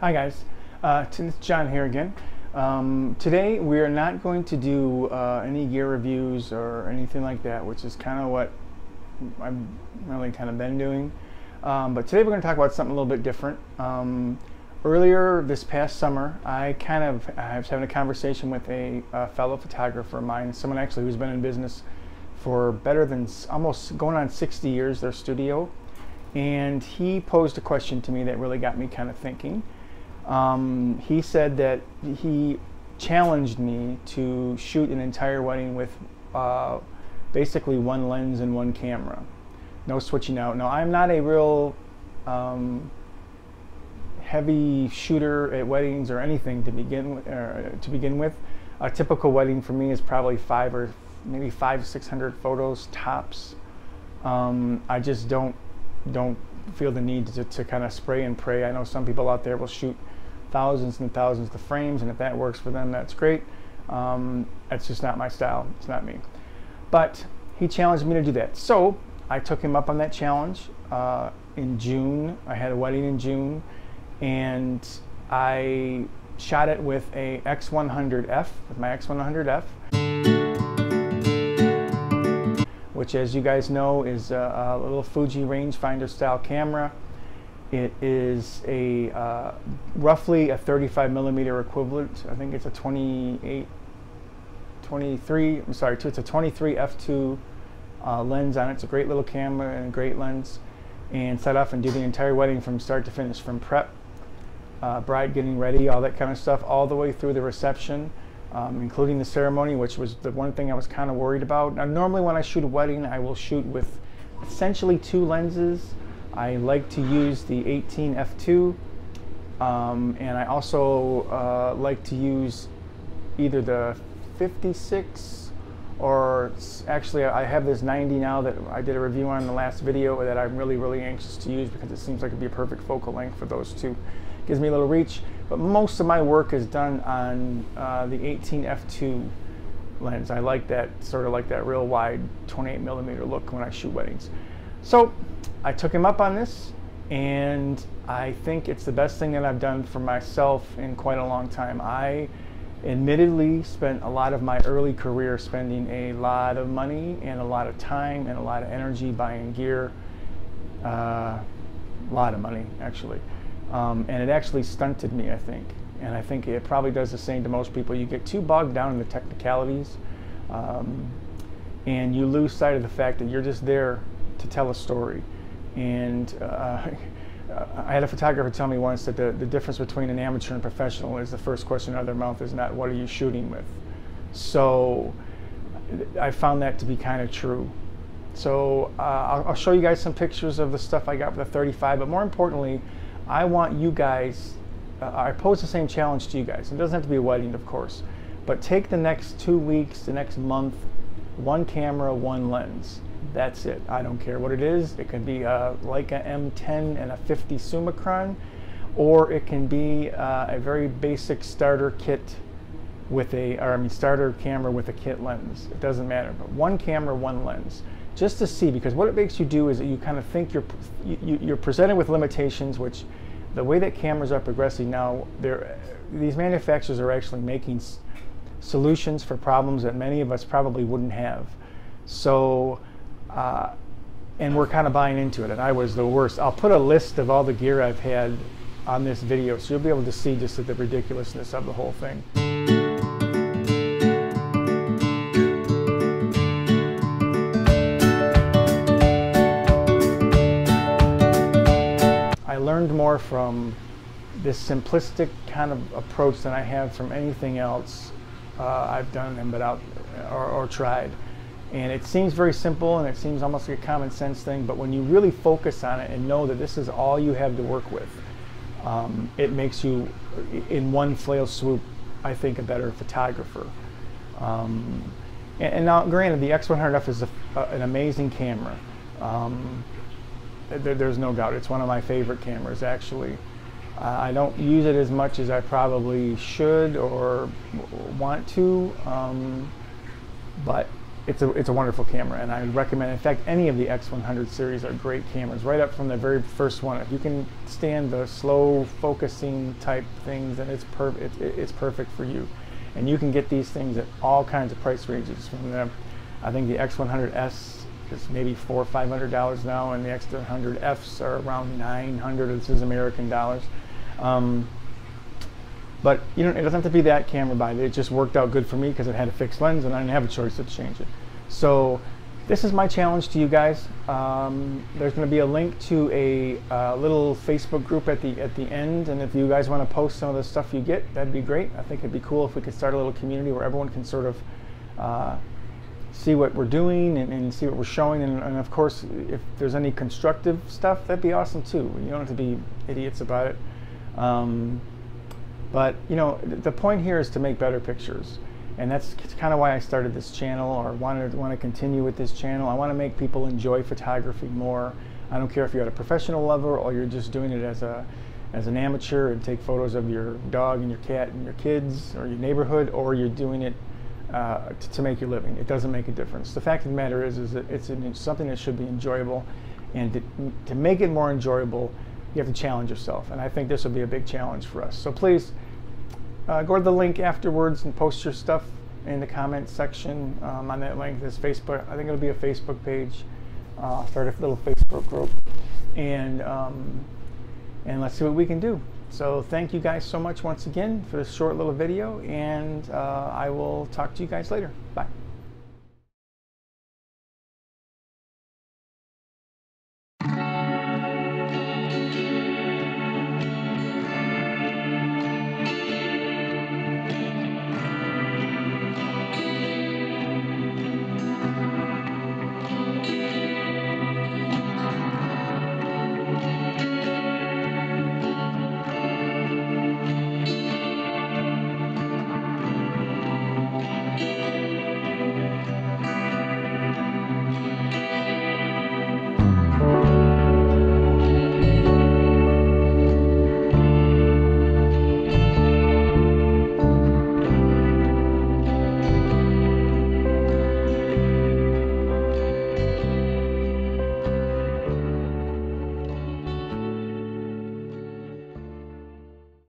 Hi guys, uh, it's John here again. Um, today we are not going to do uh, any gear reviews or anything like that, which is kind of what I've really kind of been doing. Um, but today we're going to talk about something a little bit different. Um, earlier this past summer, I kind of I was having a conversation with a, a fellow photographer of mine, someone actually who's been in business for better than almost going on 60 years, their studio. And he posed a question to me that really got me kind of thinking. Um, he said that he challenged me to shoot an entire wedding with uh, basically one lens and one camera. No switching out. Now, I'm not a real um, heavy shooter at weddings or anything to begin with, to begin with. A typical wedding for me is probably five or maybe five, six hundred photos tops. Um, I just don't don't feel the need to, to kind of spray and pray. I know some people out there will shoot thousands and thousands of frames, and if that works for them, that's great. Um, that's just not my style. It's not me. But he challenged me to do that. So I took him up on that challenge uh, in June. I had a wedding in June, and I shot it with a X100F, with my X100F, which as you guys know is a, a little Fuji rangefinder style camera. It is a uh, roughly a 35 millimeter equivalent. I think it's a 28, 23, I'm sorry, it's a 23 f2 uh, lens on it. It's a great little camera and a great lens. And set off and do the entire wedding from start to finish, from prep, uh, bride getting ready, all that kind of stuff, all the way through the reception, um, including the ceremony, which was the one thing I was kind of worried about. Now, normally when I shoot a wedding, I will shoot with essentially two lenses. I like to use the 18 f2 um, and I also uh, like to use either the 56 or actually I have this 90 now that I did a review on in the last video that I'm really really anxious to use because it seems like it'd be a perfect focal length for those two. Gives me a little reach but most of my work is done on uh, the 18 f2 lens. I like that sort of like that real wide 28 millimeter look when I shoot weddings. So I took him up on this, and I think it's the best thing that I've done for myself in quite a long time. I admittedly spent a lot of my early career spending a lot of money and a lot of time and a lot of energy buying gear. Uh, a lot of money, actually. Um, and it actually stunted me, I think. And I think it probably does the same to most people. You get too bogged down in the technicalities, um, and you lose sight of the fact that you're just there to tell a story. And uh, I had a photographer tell me once that the, the difference between an amateur and professional is the first question out of their mouth is not what are you shooting with. So I found that to be kind of true. So uh, I'll, I'll, show you guys some pictures of the stuff I got with the 35, but more importantly, I want you guys, uh, I pose the same challenge to you guys. It doesn't have to be a wedding, of course, but take the next two weeks, the next month, one camera, one lens that's it. I don't care what it is. It could be a Leica M10 and a 50 Summicron, or it can be uh, a very basic starter kit with a, or I mean starter camera with a kit lens. It doesn't matter, but one camera, one lens. Just to see, because what it makes you do is that you kind of think you're, you, you're presented with limitations, which the way that cameras are progressing now, these manufacturers are actually making solutions for problems that many of us probably wouldn't have. So uh, and we're kind of buying into it. And I was the worst. I'll put a list of all the gear I've had on this video, so you'll be able to see just the ridiculousness of the whole thing. I learned more from this simplistic kind of approach than I have from anything else uh, I've done and but out or, or tried. And it seems very simple and it seems almost like a common sense thing, but when you really focus on it and know that this is all you have to work with, um, it makes you, in one flail swoop, I think, a better photographer. Um, and, and, now, granted, the X100F is a, an amazing camera. Um, there, there's no doubt. It's one of my favorite cameras, actually. Uh, I don't use it as much as I probably should or want to, um, but it's a it's a wonderful camera, and I would recommend. In fact, any of the X100 series are great cameras. Right up from the very first one, if you can stand the slow focusing type things, then it's per it's, it's perfect for you. And you can get these things at all kinds of price ranges. From the, I think the X100S is maybe four or five hundred dollars now, and the X100Fs are around nine hundred. This is American dollars. Um, but you know, it doesn't have to be that camera by it. It just worked out good for me because it had a fixed lens and I didn't have a choice to change it. So this is my challenge to you guys. Um, there's going to be a link to a uh, little Facebook group at the at the end, and if you guys want to post some of the stuff you get, that'd be great. I think it'd be cool if we could start a little community where everyone can sort of uh, see what we're doing and, and see what we're showing, and, and, of course, if there's any constructive stuff, that'd be awesome too. You don't have to be idiots about it. Um, but you know, the point here is to make better pictures. And that's kind of why I started this channel or wanted to want to continue with this channel. I want to make people enjoy photography more. I don't care if you're at a professional level or you're just doing it as a as an amateur and take photos of your dog and your cat and your kids or your neighborhood or you're doing it uh, to, to, make your living. It doesn't make a difference. The fact of the matter is, is that it's an, something that should be enjoyable, and to, to make it more enjoyable, you have to challenge yourself. And I think this will be a big challenge for us. So please uh, go to the link afterwards and post your stuff in the comments section um, on that link. This Facebook, I think it'll be a Facebook page. Uh, start a little Facebook group, and um, and let's see what we can do. So thank you guys so much once again for this short little video, and uh, I will talk to you guys later.